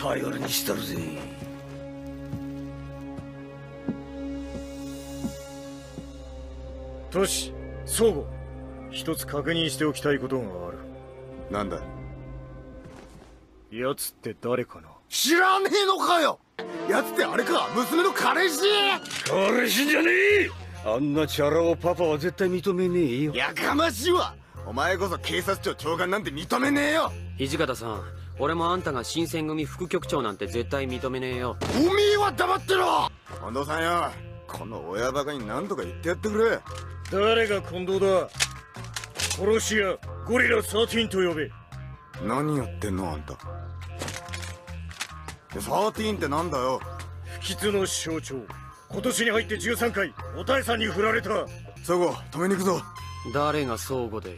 頼りにしたるぜ。トシ相互一つ確認しておきたいことがある。なんだ？奴って誰かな？知らねえのかよ！やつってあれか？娘の彼氏？彼氏じゃねえ！あんなチャラをパパは絶対認めねえよ。やかましいわ！お前こそ警察庁長官なんて認めねえよ！土方さん俺もあんたが新選組副局長なんて絶対認めねえよ。おめえは黙ってろ。近藤さんよ。この親バカに何とか言ってやってくれ。誰が近藤だ。殺し屋ゴリラ13と呼べ。何やってんのあんた。13ってなんだよ。不吉の象徴。今年に入って13回おたえさんに振られた。そこ止めに行くぞ。誰が相互で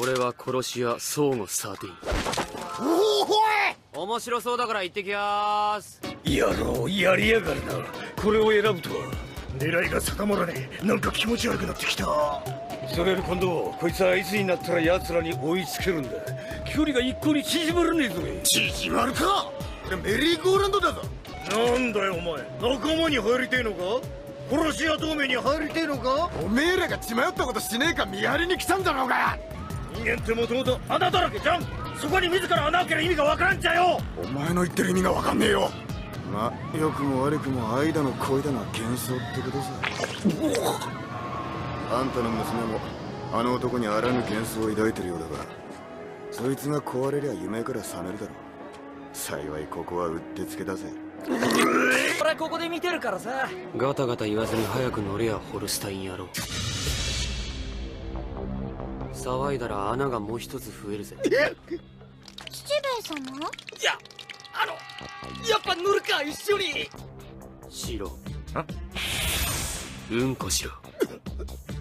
俺は殺し屋相互13おおい面白そうだから行ってきやーす。やろうやりやがるなこれを選ぶとは狙いが定まらねえ。なんか気持ち悪くなってきた。それより今度こいつはいつになったら奴らに追いつけるんだ。距離が一向に縮まらねえぞ。縮まるか？俺メリーゴーランドだぞ。なんだよお前。仲間に入りてえのか？殺し屋同盟に入りてえのか？おめえらが血迷ったことしねえか見張りに来たんだろうが。人間ってもともと穴だらけじゃんそこに自ら穴開ける意味がわからんじゃよ。お前の言ってる意味がわかんねえよ。まあ良くも悪くも愛だの恋だの幻想ってことさ。あんたの娘もあの男にあらぬ幻想を抱いてるようだがそいつが壊れりゃ夢から覚めるだろう。幸いここはうってつけだぜ。俺ここで見てるからさ。ガタガタ言わずに早く乗れやホルスタイン野郎騒いだら穴がもう一つ増えるぜ。七兵衛様？いやあのやっぱ乗るか一緒に。しろうんこしろ。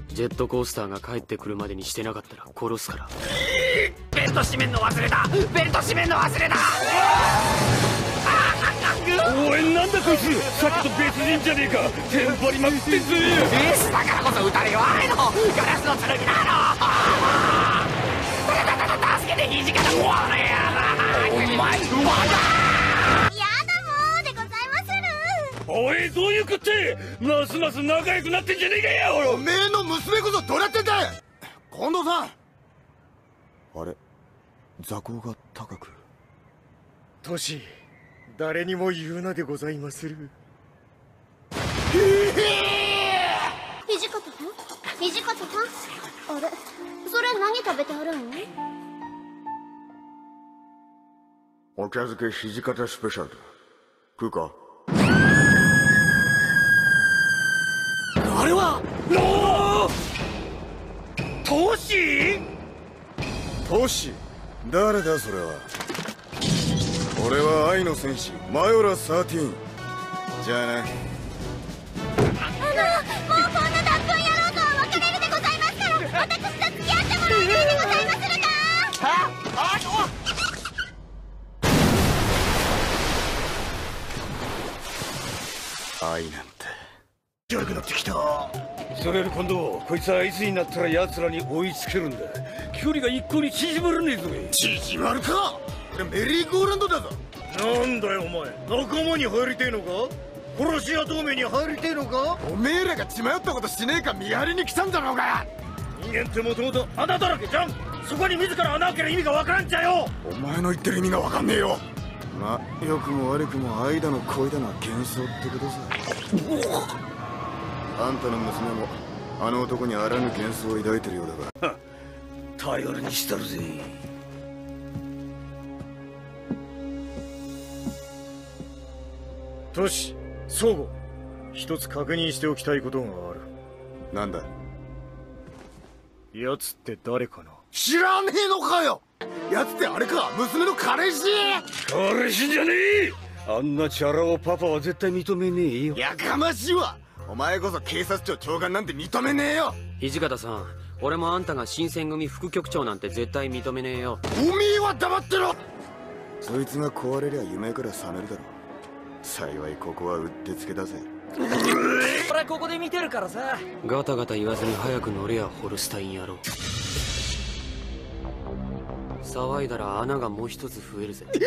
ジェットコースターが帰ってくるまでにしてなかったら殺すから。ベルト閉めんの忘れた。ベルト閉めんの忘れたおいなんだこいつさっきと別人じゃねえか。テンパりまくってんぜエースだからこそ撃たれ弱いのガラスの剣なの助けて土方この野郎お前うわやだもうでございまする。おいどういうこってますます仲良くなってんじゃねえかよ。おめえの娘こそどうなってんだい近藤さん。あれ？座高が高く。トシ誰にも言うなでございまする。土方さん？土方さん？あれ？それ何食べてはるんお茶漬け土方スペシャルだ。食うか？あれは？おおトシ？トシ？誰だそれは？俺は愛の戦士マヨラ13じゃあな。あのもうこんな脱糞野郎とは別れるでございますから私と付き合ってもらえないでございまするか？愛なんて。気悪くなってきた。それより今度こいつはいつになったら奴らに追いつけるんだ。距離が一向に縮まらねえぞ。縮まるか？俺メリーゴーランドだぞ。なんだよお前。仲間に入りてえのか？殺し屋同盟に入りてえのか？おめえらが血迷ったことしねえか見張りに来たんだろうが。人間ってもともと穴だらけじゃん。そこに自ら穴開ける意味がわからんじゃよ。お前の言ってる意味がわかんねえよ。まあ良くも悪くも愛だの恋だの幻想ってことさ。あんたの娘もあの男にあらぬ幻想を抱いてるようだが。頼りにしたるぜトシ相互一つ確認しておきたいことがある。なんだ？奴って誰かな？知らねえのかよ！やつってあれか？娘の彼氏？彼氏じゃねえ！あんなチャラをパパは絶対認めねえよ。やかましいわ！お前こそ警察庁長官なんて認めねえよ！土方さん俺もあんたが新選組副局長なんて絶対認めねえよ。おめえは黙ってろ！そいつが壊れりゃ夢から覚めるだろ。う幸いここはうってつけだぜ。俺ここで見てるからさ。ガタガタ言わずに早く乗れやホルスタイン野郎。騒いだら穴がもう一つ増えるぜ。七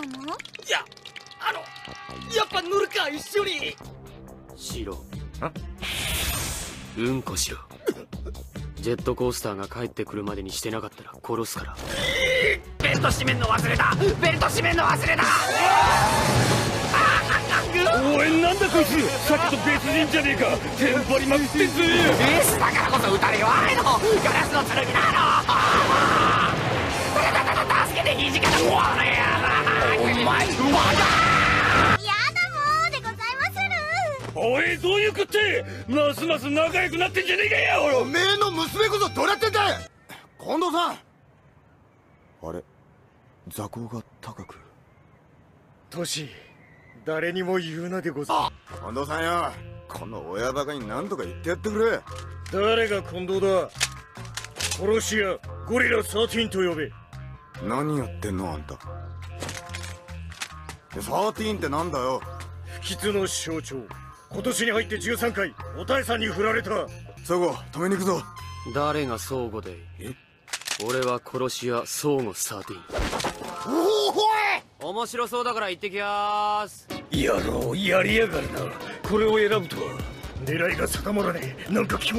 様？いやあのやっぱ乗るか一緒に。しろうんこしろ。ジェットコースターが帰ってくるまでにしてなかったら殺すからベルト閉めんの忘れた。ベルト閉めんの忘れた。おいなんだこいつ。さっきと別人じゃねえか。テンパりまくってんぜエースだからこそ撃たれ弱いのガラスの剣なの助けて肘からこの野郎お前だやだもうでございまするおいどういうこってますます仲良くなってんじゃねえかよ。おめえの娘こそどうなってんだい。近藤さん。あれ？座高が高く。トシ誰にも言うなでござ近藤さんよ。この親バカに何とか言ってやってくれ。誰が近藤だ。殺し屋ゴリラ13と呼べ。何やってんのあんた。で13ってなんだよ。不吉の象徴。今年に入って13回おたえさんに振られた。そこ止めに行くぞ。誰が相互で俺は殺し屋相互13おお面白そうだから行ってきやーす。やろうやりやがるな。これを選ぶとは。狙いが定まらねえ。なんか気持ち。